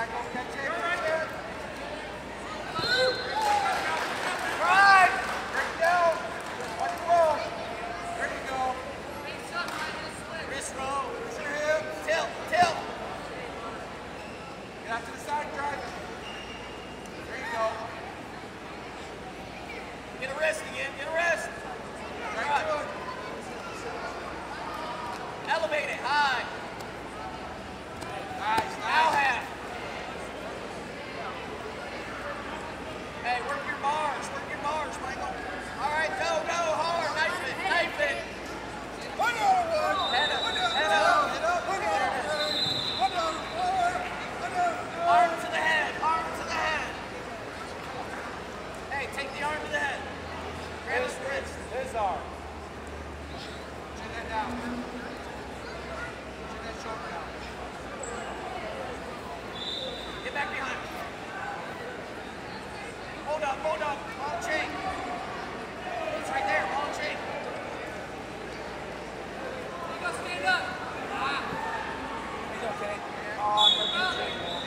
Get a rest again. Get a rest. Very good. Elevate it high. Nice. Now half. Hey, work your bars. Work your bars, Michael. All right, go, go hard. Knife it. Knife it. Head up. Head up. Head up. Arm to the head. Arm to the head. Hey, take the arm to the head. Grab his wrist. His arm. Chin that down. Chin that shoulder down. Get back behind. Up, hold up. Ball chain. It's right there. Ball chain. He's okay. Oh, no good chain, man.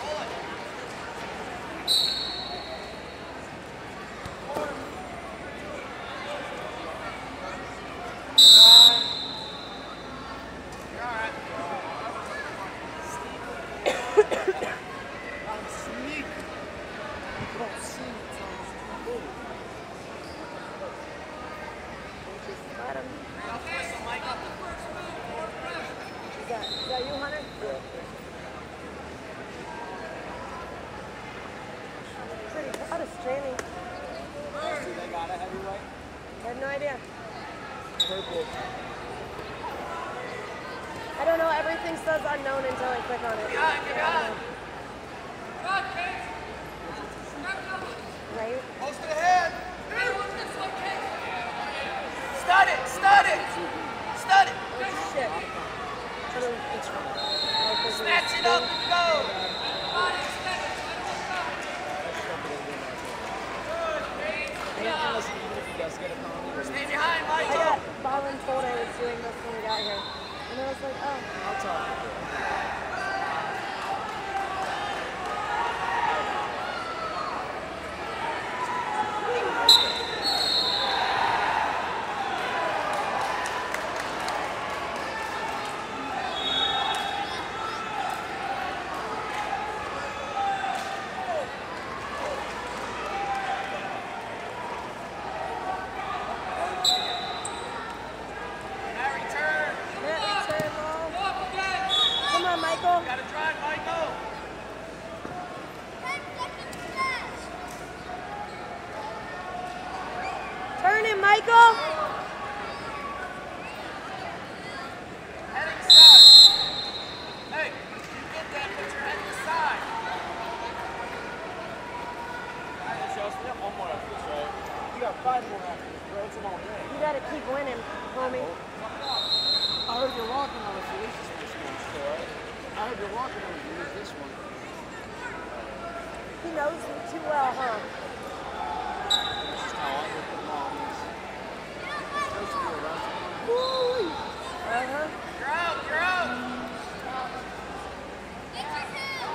Pull it. You're all right. I'm sneaky. You don't see me till it's too late. Let him. Off the whistle, Michael. Is that, is that you, Hunter? Pretty proud of they got a heavyweight. I have no idea. Purple. I don't know. Everything says unknown until I click on it. Behind. Right? Close to the head. Stud it, stud it. Stud it. Oh, shit. I don't know which one. Snatch it up and go. Listen, even if he does get a penalty, Stay behind, I got Ballin told I was doing this when we got here. And I was like, oh. I'll talk. Harry, turn. Net return ball. Come on, Michael. Gotta drive, Michael. Turn it, Michael. Head inside. Hey, you get that, put your head to the side. Chelsea, we have one more after this, right? You got five more after this, bro. It's a long day. You gotta keep winning, homie. I heard you're walking on the Felicia's this one, still, right? I heard you're walking on the this one. He knows me too well, huh? This is how I look at mommies. Supposed to be arrested. You're out, you're out.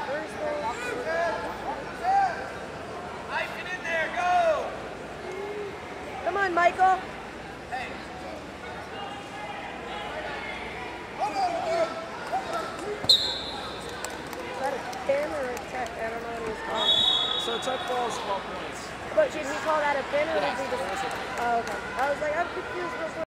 First base. Knife it in there, go. Come on, Michael. Hey, Is that a pin or a tech? I don't know what he was calling. So check balls, 12 points. But did he call that a pin or did he just... Oh, okay. I was like, I'm confused.